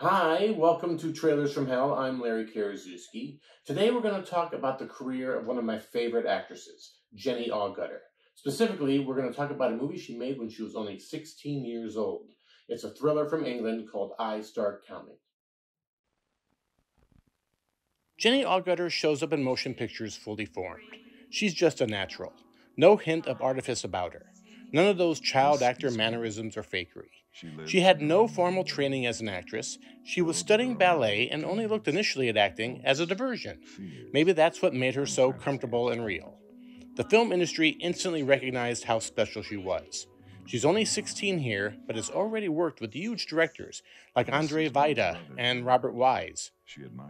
Hi, welcome to Trailers from Hell. I'm Larry Karaszewski. Today we're going to talk about the career of one of my favorite actresses, Jenny Agutter. Specifically, we're going to talk about a movie she made when she was only 16 years old. It's a thriller from England called I Start Counting. Jenny Agutter shows up in motion pictures fully formed. She's just a natural. No hint of artifice about her. None of those child actor mannerisms or fakery. She had no formal training as an actress. She was studying ballet and only looked initially at acting as a diversion. Maybe that's what made her so comfortable and real. The film industry instantly recognized how special she was. She's only 16 here, but has already worked with huge directors like Andrzej Wajda and Robert Wise.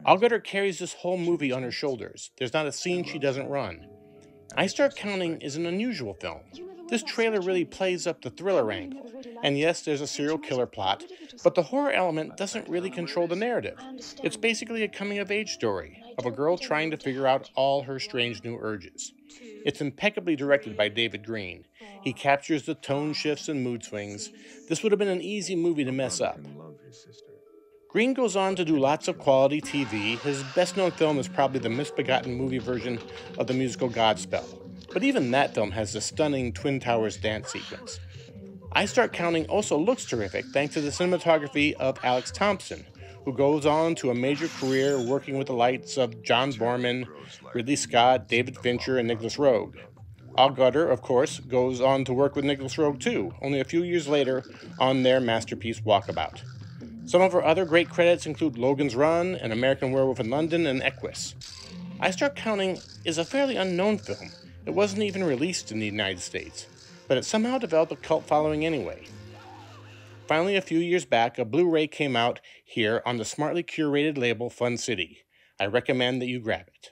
Agutter carries this whole movie on her shoulders. There's not a scene she doesn't run. I Start Counting is an unusual film. This trailer really plays up the thriller angle. And yes, there's a serial killer plot, but the horror element doesn't really control the narrative. It's basically a coming of age story of a girl trying to figure out all her strange new urges. It's impeccably directed by David Greene. He captures the tone shifts and mood swings. This would have been an easy movie to mess up. Greene goes on to do lots of quality TV. His best known film is probably the misbegotten movie version of the musical Godspell. But even that film has a stunning Twin Towers dance sequence. I Start Counting also looks terrific thanks to the cinematography of Alex Thomson, who goes on to a major career working with the lights of John Boorman, Ridley Scott, David Fincher, and Nicolas Roeg. Gutter, of course, goes on to work with Nicolas Roeg too, only a few years later on their masterpiece Walkabout. Some of her other great credits include Logan's Run, An American Werewolf in London, and Equus. I Start Counting is a fairly unknown film. It wasn't even released in the United States but it somehow developed a cult following anyway. Finally, a few years back, a Blu ray came out here on the smartly curated label Fun City. I recommend that you grab it.